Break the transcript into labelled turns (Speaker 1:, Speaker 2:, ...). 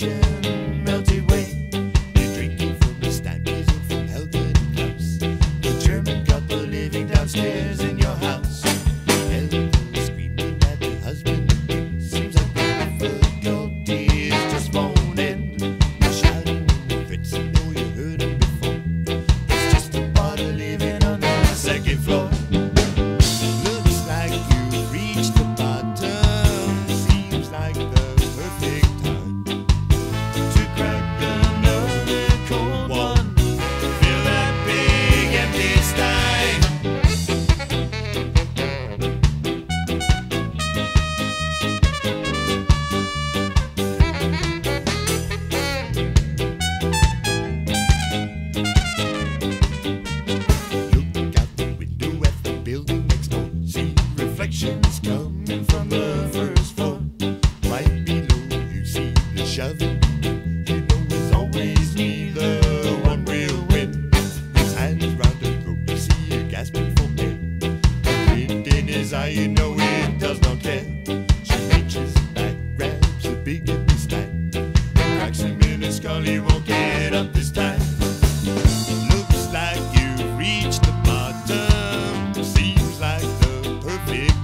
Speaker 1: future. is I you know it does not care. She reaches back, grabs a big and snack, cracks him in his skull. He won't get up this time. Looks like you've reached the bottom. Seems like the perfect.